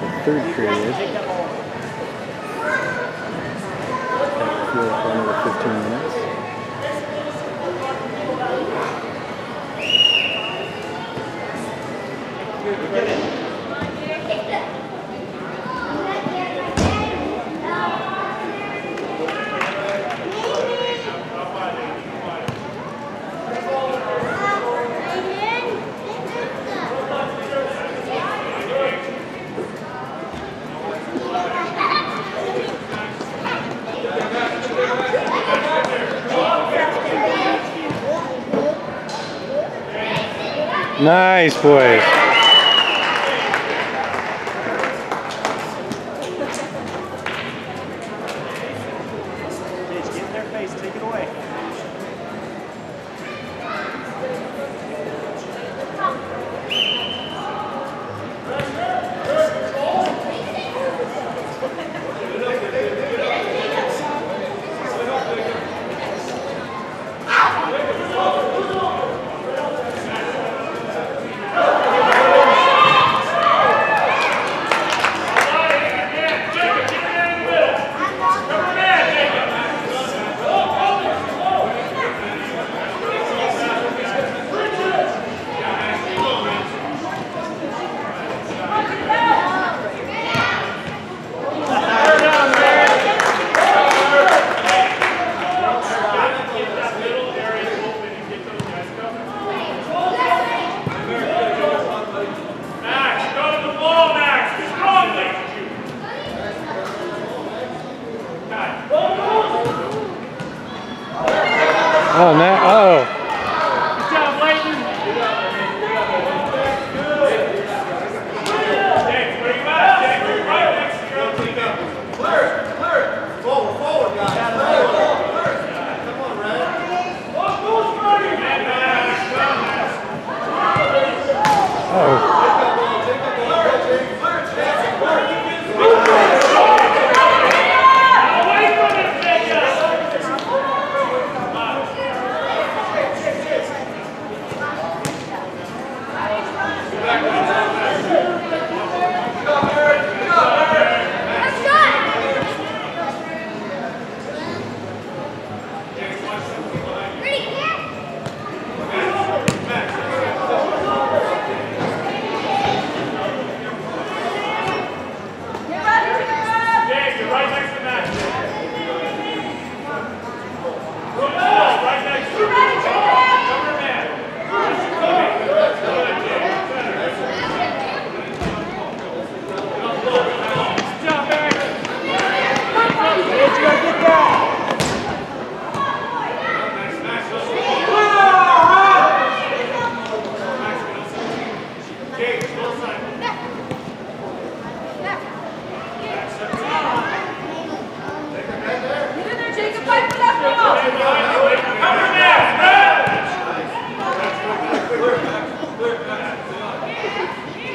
the third period. That for another 15 minutes. Good, Nice, boys.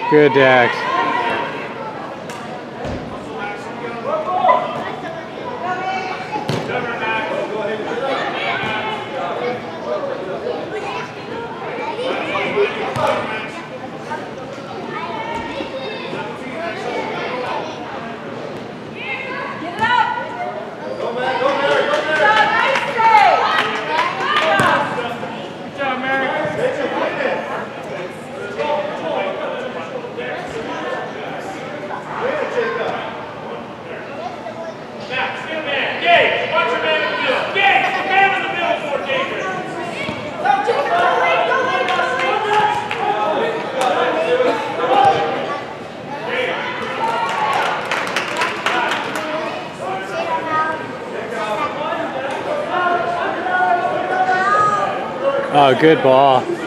Good, Dax. Oh, good ball.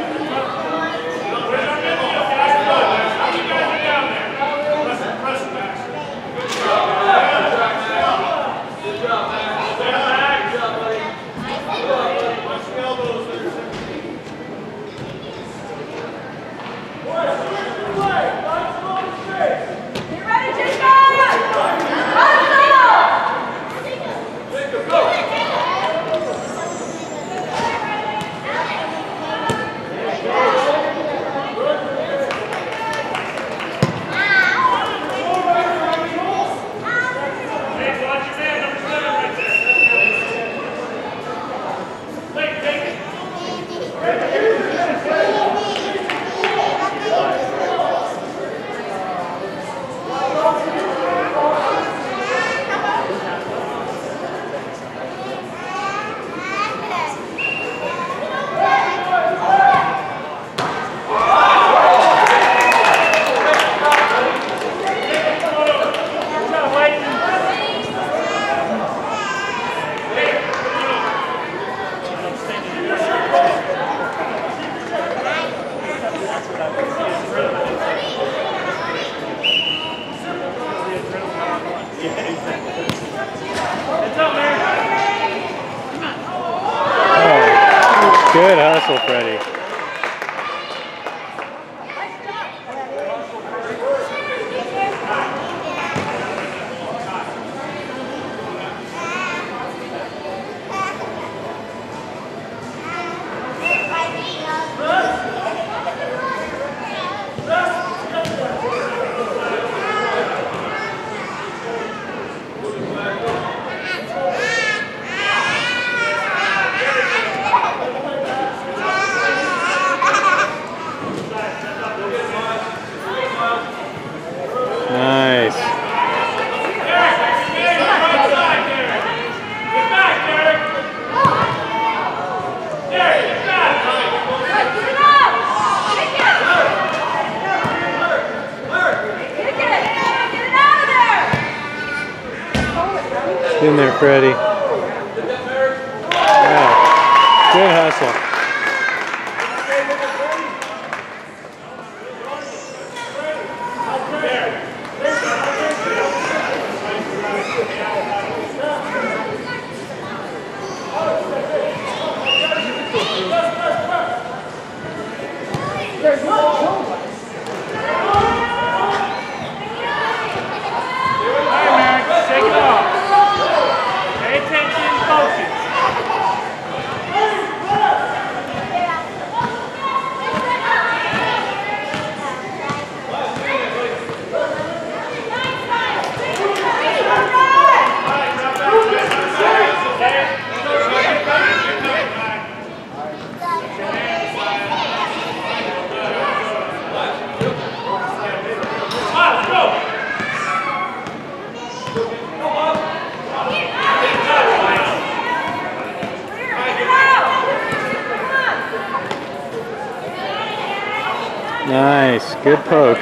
whistle, Freddie. In there, Freddie. Yeah. Good hustle. There's. Nice, good poke.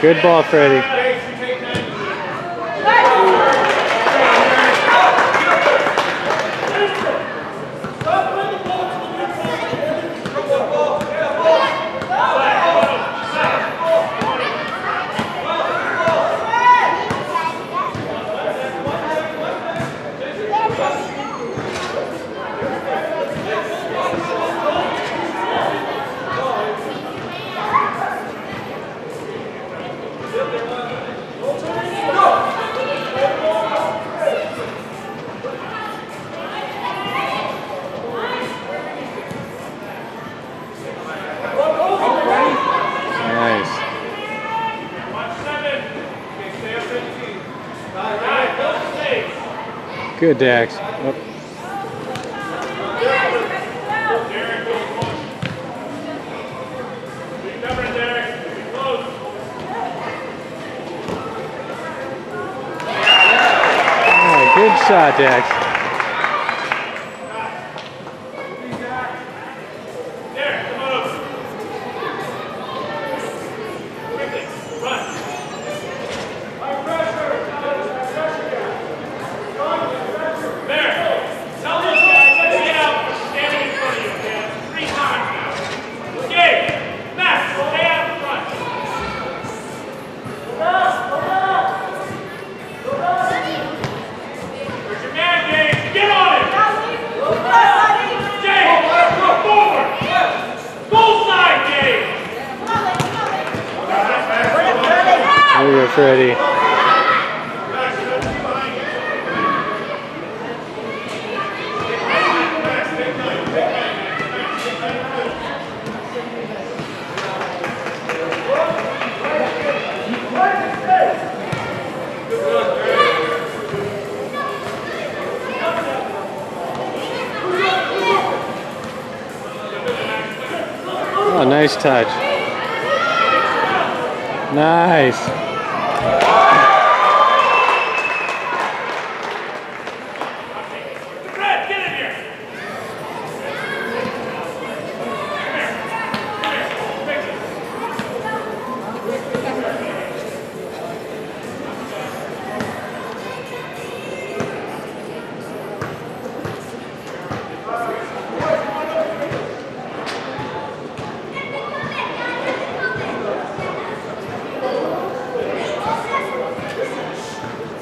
Good ball, Freddie. Good, Dax. Up. Good shot, Dax. Nice touch. Nice.